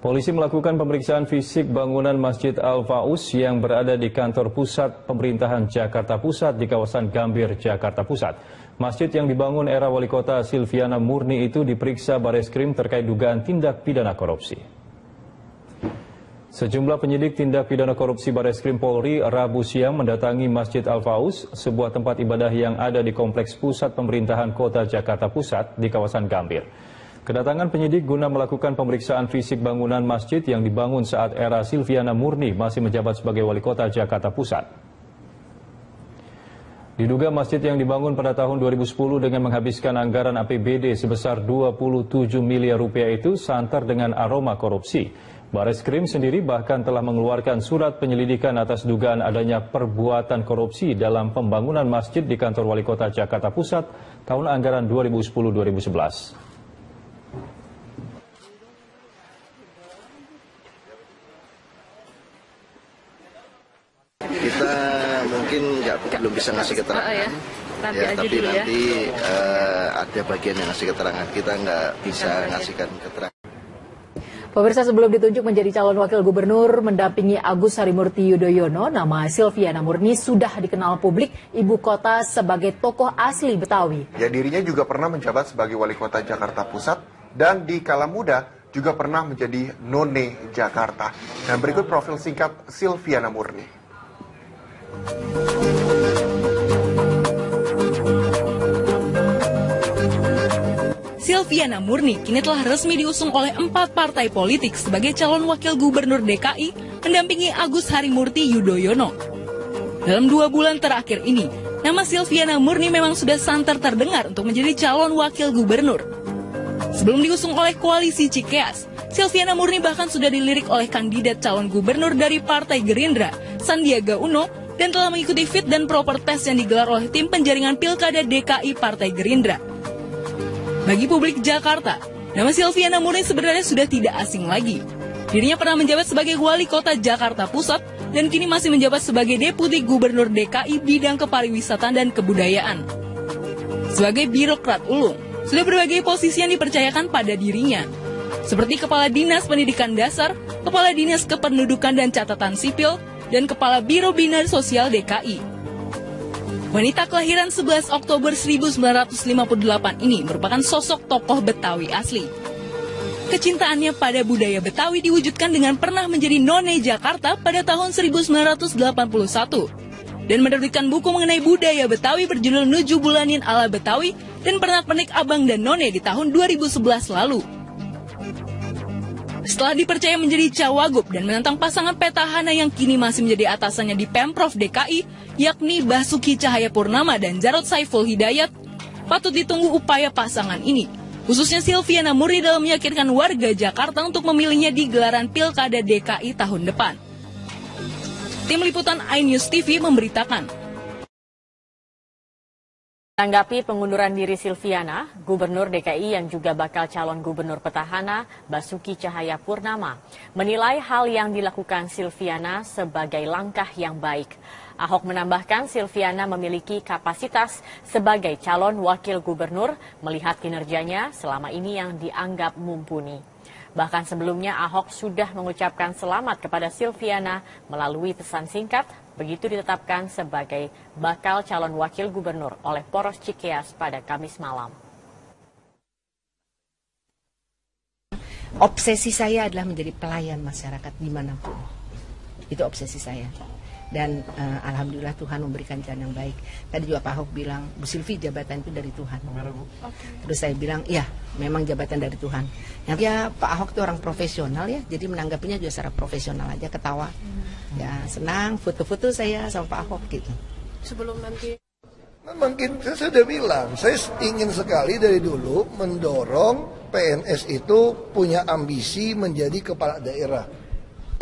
Polisi melakukan pemeriksaan fisik bangunan Masjid Al-Faus yang berada di kantor pusat pemerintahan Jakarta Pusat di kawasan Gambir, Jakarta Pusat. Masjid yang dibangun era wali kota Silviana Murni itu diperiksa Bareskrim terkait dugaan tindak pidana korupsi. Sejumlah penyidik tindak pidana korupsi Bareskrim Polri Rabu siang mendatangi Masjid Al-Faus, sebuah tempat ibadah yang ada di kompleks pusat pemerintahan kota Jakarta Pusat di kawasan Gambir. Kedatangan penyidik guna melakukan pemeriksaan fisik bangunan masjid yang dibangun saat era Silviana Murni masih menjabat sebagai wali kota Jakarta Pusat. Diduga masjid yang dibangun pada tahun 2010 dengan menghabiskan anggaran APBD sebesar 27 miliar rupiah itu santer dengan aroma korupsi. Baris Krim sendiri bahkan telah mengeluarkan surat penyelidikan atas dugaan adanya perbuatan korupsi dalam pembangunan masjid di kantor wali kota Jakarta Pusat tahun anggaran 2010-2011. Mungkin nggak belum bisa ngasih keterangan. Oh, ya. Nanti ya, aja tapi dulu ya. nanti eh, ada bagian yang ngasih keterangan. Kita nggak bisa ngasihkan keterangan. Pemirsa sebelum ditunjuk menjadi calon wakil gubernur mendampingi Agus Harimurti Yudhoyono, nama Silviana Murni sudah dikenal publik ibu kota sebagai tokoh asli Betawi. Ya dirinya juga pernah menjabat sebagai wali kota Jakarta Pusat dan di kala muda juga pernah menjadi none Jakarta. Dan berikut profil singkat Silviana Murni. Silviana Murni kini telah resmi diusung oleh empat partai politik sebagai calon wakil gubernur DKI mendampingi Agus Harimurti Yudhoyono. Dalam dua bulan terakhir ini, nama Silviana Murni memang sudah santer terdengar untuk menjadi calon wakil gubernur. Sebelum diusung oleh koalisi Cikeas, Silviana Murni bahkan sudah dilirik oleh kandidat calon gubernur dari Partai Gerindra, Sandiaga Uno, dan telah mengikuti fit dan proper test yang digelar oleh tim penjaringan Pilkada DKI Partai Gerindra. Bagi publik Jakarta, nama Silviana Murni sebenarnya sudah tidak asing lagi. Dirinya pernah menjabat sebagai wali kota Jakarta Pusat dan kini masih menjabat sebagai Deputi Gubernur DKI bidang kepariwisataan dan kebudayaan. Sebagai birokrat ulung, sudah berbagai posisi yang dipercayakan pada dirinya, seperti Kepala Dinas Pendidikan Dasar, Kepala Dinas Kependudukan dan Catatan Sipil, dan Kepala Biro Bina Sosial DKI. Wanita kelahiran 11 Oktober 1958 ini merupakan sosok tokoh Betawi asli. Kecintaannya pada budaya Betawi diwujudkan dengan pernah menjadi none Jakarta pada tahun 1981 dan menerbitkan buku mengenai budaya Betawi berjudul Nuju Bulanin ala Betawi dan pernak-pernik Abang dan None di tahun 2011 lalu. Setelah dipercaya menjadi cawagup dan menantang pasangan petahana yang kini masih menjadi atasannya di Pemprov DKI, yakni Basuki Cahayapurnama dan Jarod Saiful Hidayat, patut ditunggu upaya pasangan ini. Khususnya Silviana Murni dalam meyakinkan warga Jakarta untuk memilihnya di gelaran Pilkada DKI tahun depan. Tim Liputan iNews TV memberitakan, Menanggapi pengunduran diri Silviana, Gubernur DKI yang juga bakal calon gubernur petahana Basuki Cahaya Purnama menilai hal yang dilakukan Silviana sebagai langkah yang baik. Ahok menambahkan Silviana memiliki kapasitas sebagai calon wakil gubernur melihat kinerjanya selama ini yang dianggap mumpuni. Bahkan sebelumnya Ahok sudah mengucapkan selamat kepada Silviana melalui pesan singkat begitu ditetapkan sebagai bakal calon wakil gubernur oleh Poros Cikeas pada Kamis malam. Obsesi saya adalah menjadi pelayan masyarakat di mana pun. Itu obsesi saya dan uh, alhamdulillah Tuhan memberikan jalan yang baik. Tadi juga Pak Ahok bilang, Bu Silvi jabatan itu dari Tuhan. Terus saya bilang, iya memang jabatan dari Tuhan. Yang ya Pak Ahok itu orang profesional ya, jadi menanggapinya juga secara profesional aja, ketawa. Hmm. Ya senang, foto-foto saya sama Pak Ahok gitu. Sebelum nanti Mungkin saya sudah bilang, saya ingin sekali dari dulu mendorong PNS itu punya ambisi menjadi kepala daerah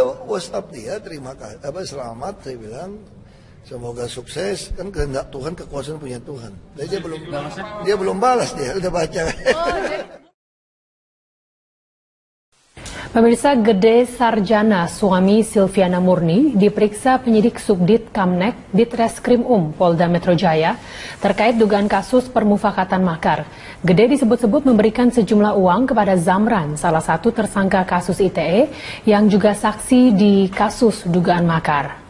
WhatsApp dia terima kasih apa selamat saya bilang semoga sukses kan kehendak Tuhan kekuasaan punya Tuhan. Dia belum dia belum balas dia udah baca. Pemirsa Gede Sarjana, suami Silviana Murni, diperiksa penyidik Subdit Kamnek Ditreskrim Um Polda Metro Jaya terkait dugaan kasus permufakatan makar. Gede disebut-sebut memberikan sejumlah uang kepada Zamran, salah satu tersangka kasus ITE yang juga saksi di kasus dugaan makar.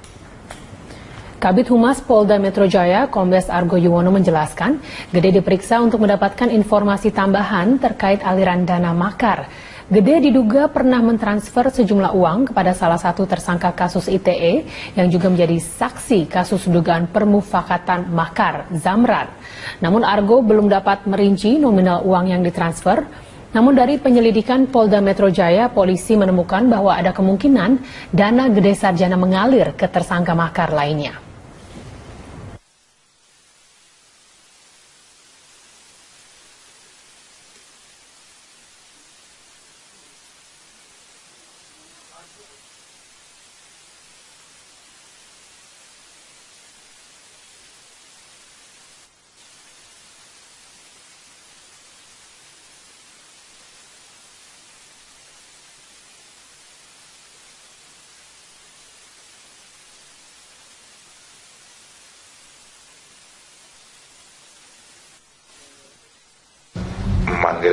Kabit Humas Polda Metro Jaya, Kombes Argo Yuwono menjelaskan, Gede diperiksa untuk mendapatkan informasi tambahan terkait aliran dana makar. Gede diduga pernah mentransfer sejumlah uang kepada salah satu tersangka kasus ITE yang juga menjadi saksi kasus dugaan permufakatan makar, Zamran. Namun Argo belum dapat merinci nominal uang yang ditransfer. Namun dari penyelidikan Polda Metro Jaya, polisi menemukan bahwa ada kemungkinan dana Gede Sarjana mengalir ke tersangka makar lainnya.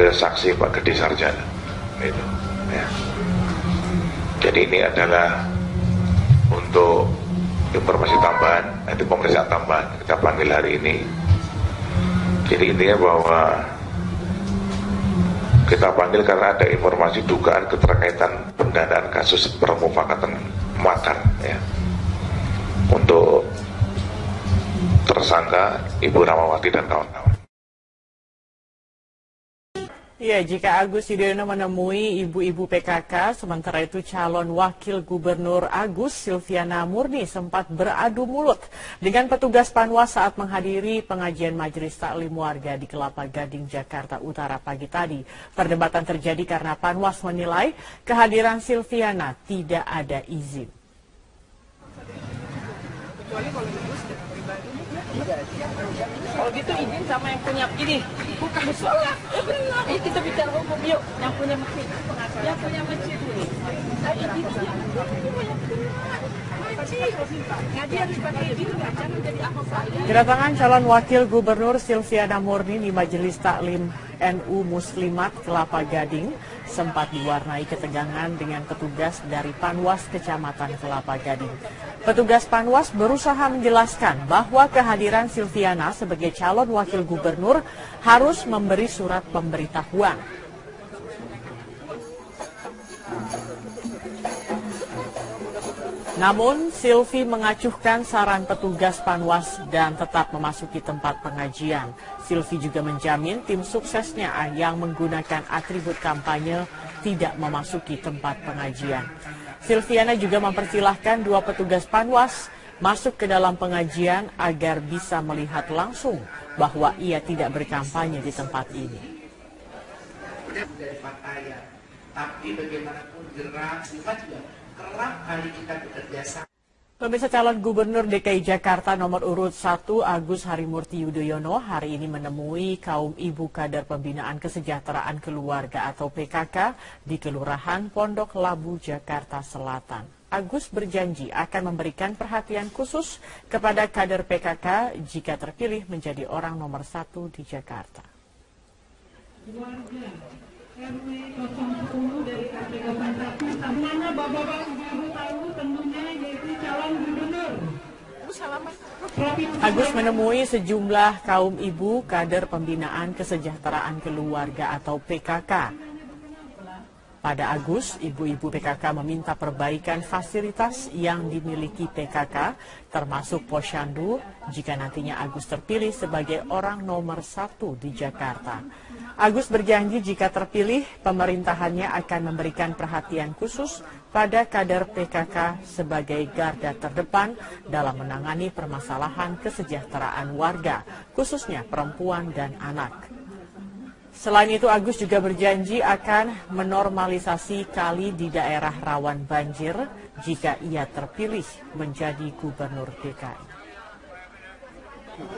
Saksi Pak Gede Sarjana. Itu ya. jadi ini adalah untuk informasi tambahan itu pemeriksaan tambahan kita panggil hari ini. Jadi intinya bahwa kita panggil karena ada informasi dugaan keterkaitan pendanaan kasus permufakatan makar ya. Untuk tersangka Ibu Ramawati dan kawan-kawan Ya, jika Agus Yudhoyono menemui ibu-ibu PKK, sementara itu calon wakil gubernur Agus Silviana Murni sempat beradu mulut dengan petugas Panwas saat menghadiri pengajian majelis taklim warga di Kelapa Gading, Jakarta Utara pagi tadi. Perdebatan terjadi karena Panwas menilai kehadiran Silviana tidak ada izin. Kecuali kalau kalau gitu izin sama yang punya ini. Bukan sholat. Ayo kita bicara hukum yuk. Yang punya masjid. Yang punya masjid ini. Ayo gitu ya. Kedatangan calon wakil gubernur Silviana Murni di Majelis Taklim NU Muslimat Kelapa Gading sempat diwarnai ketegangan dengan petugas dari Panwas Kecamatan Kelapa Gading. Petugas Panwas berusaha menjelaskan bahwa kehadiran Silviana sebagai calon wakil gubernur harus memberi surat pemberitahuan. Namun, Silvi mengacuhkan saran petugas Panwas dan tetap memasuki tempat pengajian. Silvi juga menjamin tim suksesnya yang menggunakan atribut kampanye tidak memasuki tempat pengajian. Silviana juga mempersilahkan dua petugas Panwas masuk ke dalam pengajian agar bisa melihat langsung bahwa ia tidak berkampanye di tempat ini. Tapi bagaimanapun gerak, juga kerap kali kita bekerja sama. Pemirsa calon gubernur DKI Jakarta nomor urut 1 Agus Harimurti Yudhoyono hari ini menemui kaum ibu kader pembinaan kesejahteraan keluarga atau PKK di Kelurahan Pondok Labu, Jakarta Selatan. Agus berjanji akan memberikan perhatian khusus kepada kader PKK jika terpilih menjadi orang nomor satu di Jakarta. RW 010 dari RT 01 namanya bapak-bapak ibu tahu tentunya yaitu calon gubernur. Agus menemui sejumlah kaum ibu kader pembinaan kesejahteraan keluarga atau PKK. Pada Agus, ibu-ibu PKK meminta perbaikan fasilitas yang dimiliki PKK, termasuk posyandu, jika nantinya Agus terpilih sebagai orang nomor satu di Jakarta. Agus berjanji jika terpilih, pemerintahannya akan memberikan perhatian khusus pada kader PKK sebagai garda terdepan dalam menangani permasalahan kesejahteraan warga, khususnya perempuan dan anak. Selain itu, Agus juga berjanji akan menormalisasi kali di daerah rawan banjir jika ia terpilih menjadi gubernur DKI.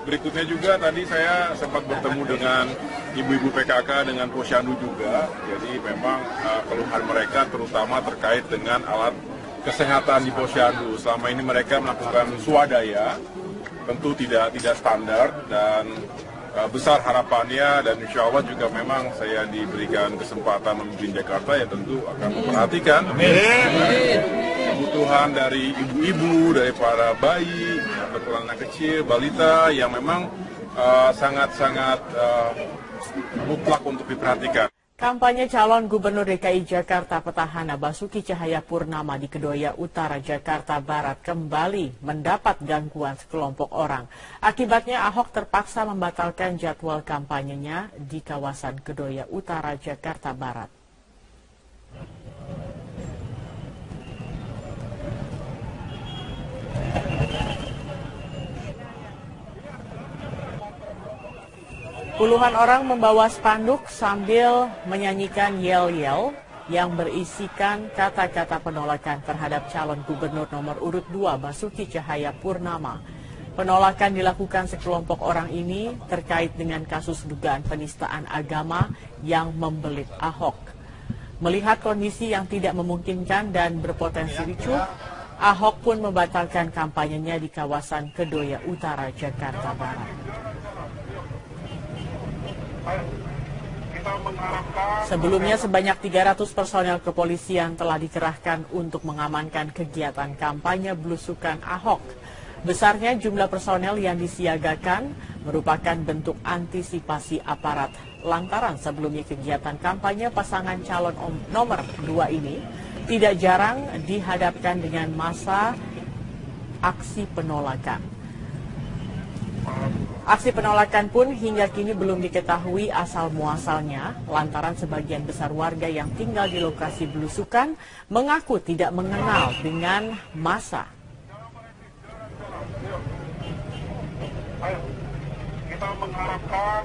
Berikutnya juga tadi saya sempat bertemu dengan ibu-ibu PKK dengan posyandu juga. Jadi memang uh, keluhan mereka terutama terkait dengan alat kesehatan di posyandu. Selama ini mereka melakukan swadaya, tentu tidak tidak standar dan uh, besar harapannya dan insya Allah juga memang saya diberikan kesempatan memimpin Jakarta ya tentu akan memperhatikan kebutuhan dari ibu-ibu, dari para bayi, ataupun anak kecil, balita yang memang sangat-sangat uh, uh, mutlak untuk diperhatikan. Kampanye calon Gubernur DKI Jakarta petahana Basuki Cahaya Purnama di Kedoya Utara Jakarta Barat kembali mendapat gangguan sekelompok orang. Akibatnya Ahok terpaksa membatalkan jadwal kampanyenya di kawasan Kedoya Utara Jakarta Barat. Puluhan orang membawa spanduk sambil menyanyikan yel-yel yang berisikan kata-kata penolakan terhadap calon gubernur nomor urut 2 Basuki Cahaya Purnama. Penolakan dilakukan sekelompok orang ini terkait dengan kasus dugaan penistaan agama yang membelit Ahok. Melihat kondisi yang tidak memungkinkan dan berpotensi ricuh, Ahok pun membatalkan kampanyenya di kawasan Kedoya Utara, Jakarta Barat. Sebelumnya sebanyak 300 personel kepolisian telah dikerahkan untuk mengamankan kegiatan kampanye belusukan Ahok. Besarnya jumlah personel yang disiagakan merupakan bentuk antisipasi aparat lantaran sebelumnya kegiatan kampanye pasangan calon nomor dua ini tidak jarang dihadapkan dengan masa aksi penolakan. Aksi penolakan pun hingga kini belum diketahui asal muasalnya lantaran sebagian besar warga yang tinggal di lokasi belusukan mengaku tidak mengenal dengan masa. Kita mengharapkan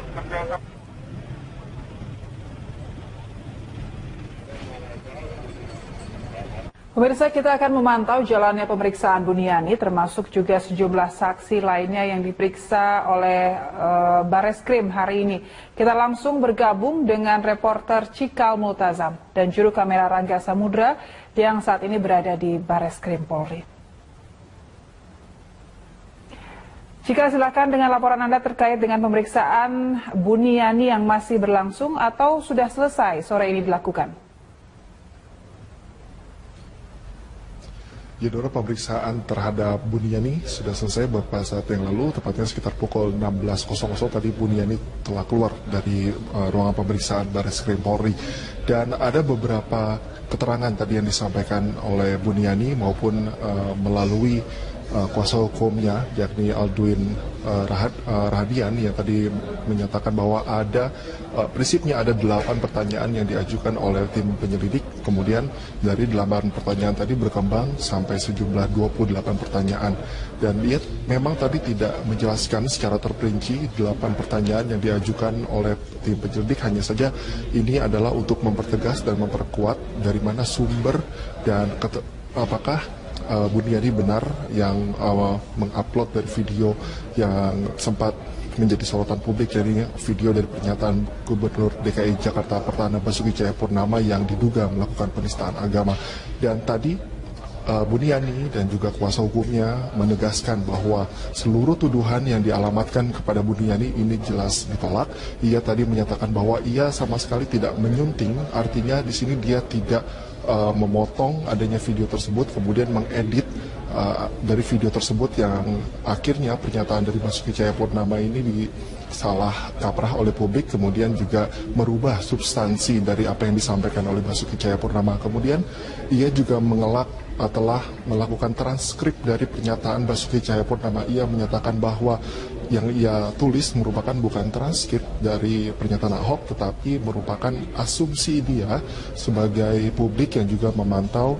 Pemirsa kita akan memantau jalannya pemeriksaan Buniani termasuk juga sejumlah saksi lainnya yang diperiksa oleh uh, Bareskrim hari ini. Kita langsung bergabung dengan reporter Cikal Multazam dan juru kamera Rangga Samudra yang saat ini berada di Bareskrim Polri. Jika silakan dengan laporan Anda terkait dengan pemeriksaan Buniani yang masih berlangsung atau sudah selesai sore ini dilakukan. Yudora pemeriksaan terhadap Buniani sudah selesai beberapa saat yang lalu, tepatnya sekitar pukul 16.00 tadi Buniani telah keluar dari uh, ruangan pemeriksaan Baris Krim Polri. Dan ada beberapa keterangan tadi yang disampaikan oleh Buniani maupun uh, melalui uh, kuasa hukumnya yakni Alduin uh, Rahad, uh, Rahadian yang tadi menyatakan bahwa ada uh, prinsipnya ada delapan pertanyaan yang diajukan oleh tim penyelidik. Kemudian dari delapan pertanyaan tadi berkembang sampai sejumlah 28 pertanyaan. Dan dia memang tadi tidak menjelaskan secara terperinci delapan pertanyaan yang diajukan oleh tim penyelidik. Hanya saja ini adalah untuk mempertegas dan memperkuat dari mana sumber dan apakah uh, Buniani benar yang uh, mengupload dari video yang sempat menjadi sorotan publik dari video dari pernyataan Gubernur DKI Jakarta Pertana Basuki Cahayapurnama yang diduga melakukan penistaan agama dan tadi uh, Buniani dan juga kuasa hukumnya menegaskan bahwa seluruh tuduhan yang dialamatkan kepada Buniani ini jelas ditolak. Ia tadi menyatakan bahwa ia sama sekali tidak menyunting, artinya di sini dia tidak uh, memotong adanya video tersebut, kemudian mengedit uh, dari video tersebut yang akhirnya pernyataan dari Basuki Cahayapurnama ini di salah kaprah oleh publik kemudian juga merubah substansi dari apa yang disampaikan oleh Basuki Cahayapurnama. Kemudian ia juga mengelak uh, telah melakukan transkrip dari pernyataan Basuki Cahayapurnama. Ia menyatakan bahwa yang ia tulis merupakan bukan transkrip dari pernyataan Ahok tetapi merupakan asumsi dia sebagai publik yang juga memantau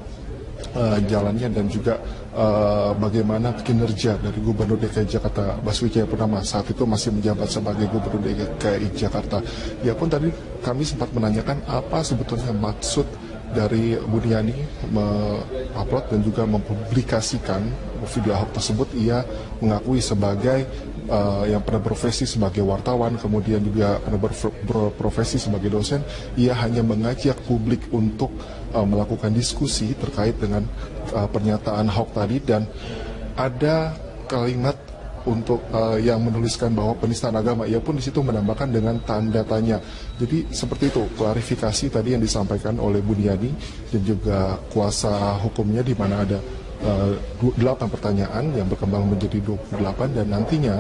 uh, jalannya dan juga uh, bagaimana kinerja dari Gubernur DKI Jakarta Basuki Cahayapurnama saat itu masih menjabat sebagai Gubernur DKI Jakarta. Ya pun tadi kami sempat menanyakan apa sebetulnya maksud dari Buniani mengupload dan juga mempublikasikan video Ahok tersebut ia mengakui sebagai uh, yang pernah berprofesi sebagai wartawan, kemudian juga pernah berprofesi sebagai dosen, ia hanya mengajak publik untuk uh, melakukan diskusi terkait dengan uh, pernyataan Ahok tadi dan ada kalimat untuk uh, yang menuliskan bahwa penistaan agama ia pun di situ menambahkan dengan tanda tanya. Jadi seperti itu klarifikasi tadi yang disampaikan oleh Buniani dan juga kuasa hukumnya di mana ada 8 pertanyaan yang berkembang menjadi 28 dan nantinya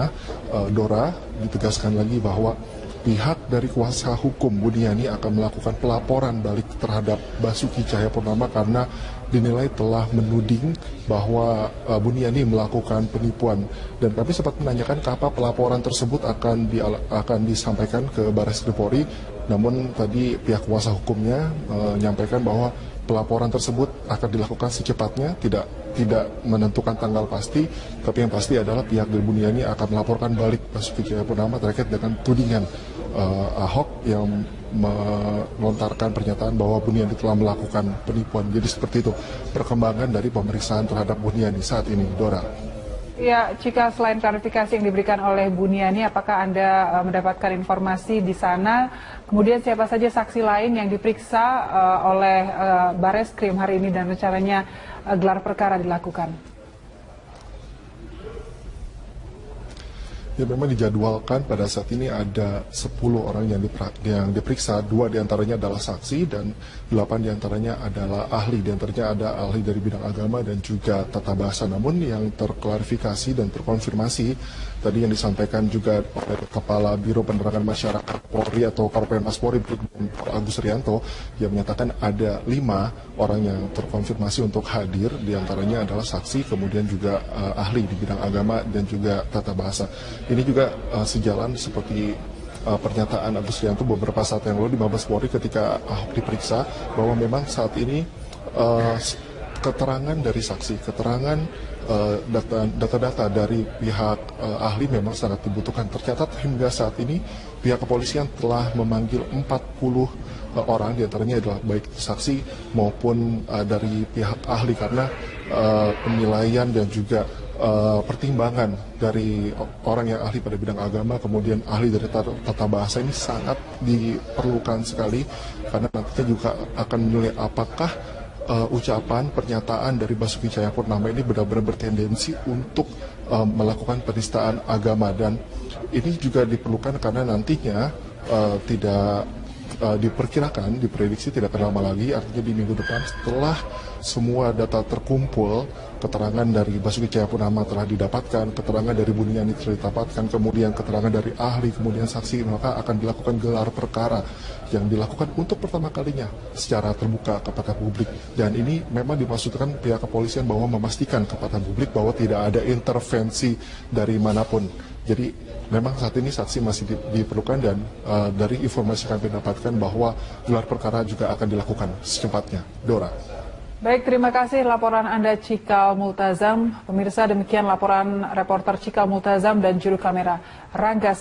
uh, Dora ditegaskan lagi bahwa pihak dari kuasa hukum Buniani akan melakukan pelaporan balik terhadap Basuki Cahayapurnama karena dinilai telah menuding bahwa uh, Buniani melakukan penipuan. Dan kami sempat menanyakan kapan pelaporan tersebut akan di, akan disampaikan ke Baris Krimpori namun tadi pihak kuasa hukumnya menyampaikan bahwa pelaporan tersebut akan dilakukan secepatnya tidak tidak menentukan tanggal pasti tapi yang pasti adalah pihak dari Buniani akan melaporkan balik Basuki Cahayapurnama terkait dengan tudingan uh, Ahok yang melontarkan pernyataan bahwa Buniani telah melakukan penipuan. Jadi seperti itu perkembangan dari pemeriksaan terhadap Buniani saat ini, Dora. Ya, jika selain klarifikasi yang diberikan oleh Buniani, apakah Anda uh, mendapatkan informasi di sana? Kemudian siapa saja saksi lain yang diperiksa uh, oleh uh, Bares Krim hari ini dan rencananya uh, gelar perkara dilakukan? Ya memang dijadwalkan pada saat ini ada 10 orang yang, yang diperiksa, dua di antaranya adalah saksi dan delapan di antaranya adalah ahli. Di antaranya ada ahli dari bidang agama dan juga tata bahasa. Namun yang terklarifikasi dan terkonfirmasi tadi yang disampaikan juga oleh Kepala Biro Penerangan Masyarakat Polri atau Korpen Mas Polri Agus Rianto yang menyatakan ada lima orang yang terkonfirmasi untuk hadir di antaranya adalah saksi kemudian juga uh, ahli di bidang agama dan juga tata bahasa ini juga uh, sejalan seperti uh, pernyataan Agus Rianto beberapa saat yang lalu di Mabes Polri ketika Ahok diperiksa bahwa memang saat ini uh, keterangan dari saksi, keterangan Eh, data-data dari pihak uh, ahli memang sangat dibutuhkan. Tercatat hingga saat ini pihak kepolisian telah memanggil 40 uh, eh, orang, di antaranya adalah baik saksi maupun uh, dari pihak ahli karena uh, penilaian dan juga uh, pertimbangan dari orang yang ahli pada bidang agama, kemudian ahli dari tata, bahasa ini sangat diperlukan sekali karena nantinya juga akan menilai apakah uh, ucapan pernyataan dari Basuki Cahayapurnama ini benar-benar bertendensi untuk uh, melakukan penistaan agama. Dan ini juga diperlukan karena nantinya uh, tidak uh, diperkirakan, diprediksi tidak akan lama lagi, artinya di minggu depan setelah semua data terkumpul, keterangan dari Basuki Cahayapurnama telah didapatkan, keterangan dari Buniani telah didapatkan, kemudian keterangan dari ahli, kemudian saksi, maka akan dilakukan gelar perkara yang dilakukan untuk pertama kalinya secara terbuka kepada publik. Dan ini memang dimaksudkan pihak kepolisian bahwa memastikan kepada publik bahwa tidak ada intervensi dari mana pun. Jadi memang saat ini saksi masih diperlukan dan uh, dari informasi kami dapatkan bahwa gelar perkara juga akan dilakukan secepatnya. Dora. Baik, terima kasih laporan Anda Cikal Multazam. Pemirsa demikian laporan reporter Cikal Multazam dan juru kamera Rangga